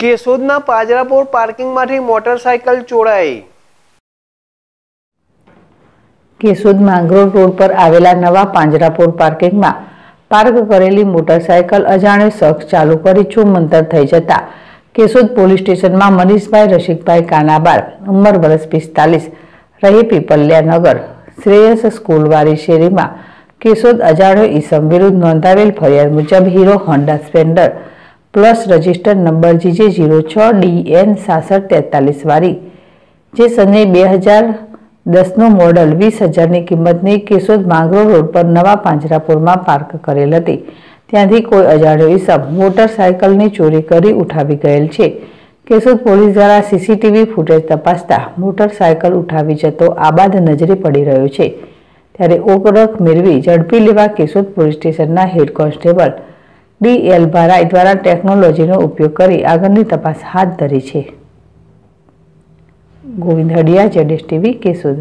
કેશોદના પાજરાપોર પાર્કિંગમાંથી motorcycle ચોરાઈ. Keshod Mangrol road પર આવેલા નવા પાંજરાપોર પાર્કિંગમાં પાર્ક કરેલી મોટરસાયકલ અજાણ્યો શખ્સ ચાલુ કરી છુમંતર થઈ જતા. કેશોદ પોલીસ સ્ટેશનમાં મનીષભાઈ, રસિકભાઈ કાનાબાર, ઉંમર વર્ષ પિસ્તાલીસ, રહી પીપલ્યા નગર, શ્રેયસ સ્કૂલવાળી શેરીમાં કેશોદ અજાણ્યો ઈસમ વિરુદ્ધ નોંધાવેલ ફરિયાદ મુજબ Hero Honda Splendor plus register number GJ zero છ ડી એન સાસઠ તેતાલીસ વાળી, જે સને બે હજાર દસનું મોડલ વીસ હજારની કિંમતની કેશોદ માંગરો રોડ પર નવા પાંજરાપુરમાં પાર્ક કરેલ હતી. ત્યાંથી કોઈ અજાણ્યો ઈસમ મોટરસાયકલની ચોરી કરી ઉઠાવી ગયેલ છે. કેશોદ પોલીસ દ્વારા સીસીટીવી ફૂટેજ તપાસતા મોટરસાયકલ ઉઠાવી જતો આબાદ નજરે પડી રહ્યો છે. ત્યારે ઓકરખ મેળવી ઝડપી લેવા કેશોદ પોલીસ સ્ટેશનના head constable D L Bharai દ્વારા ટેકનોલોજીનો ઉપયોગ કરી આગળની તપાસ હાથ ધરી છે. ગોવિંદ હડિયા, જેડેશ ટીવી, કેશોદ.